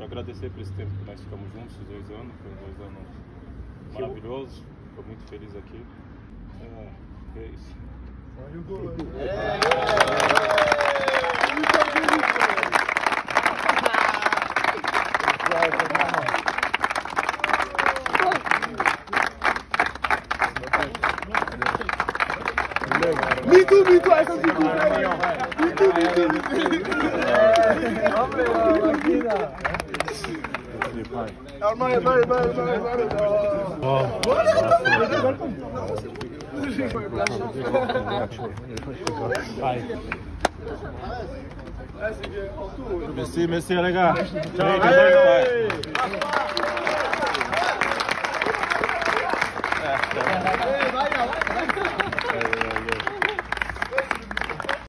agradecer por esse tempo que nós ficamos juntos, os dois anos, foi dois anos maravilhosos, estou muito feliz aqui. É, é isso. Olha o gol. Mito, mito, essa mito. Mito, mito, mito. Vai, vai, vai, vai, vai. Merci, merci les gars. Ciao, Allez